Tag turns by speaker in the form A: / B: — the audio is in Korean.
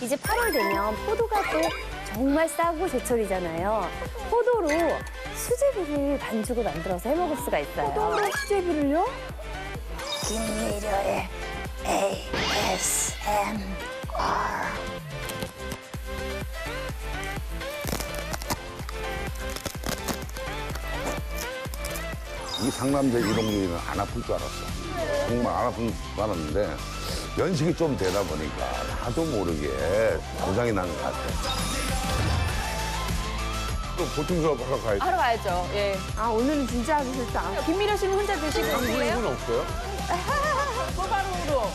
A: 이제 8월 되면 포도가 또 정말 싸고 제철이잖아요. 포도로 수제비를 반죽을 만들어서 해 먹을 수가 있어요.
B: 포도로 수제비를요?
A: 김미려의 ASMR.
C: 이 상남자 이동주의는 안 아플 줄 알았어. 정말 안 아플 줄 알았는데 연식이 좀 되다 보니까 나도 모르게 고장이 난것 같아. 또 보충 수업 하러 가야지.
B: 하러 가야죠. 예.
A: 아, 오늘은 진짜 하기 싫다.
B: 김미려 씨는 혼자 드시고 계세요?
D: 없어요?
B: 소바로우로.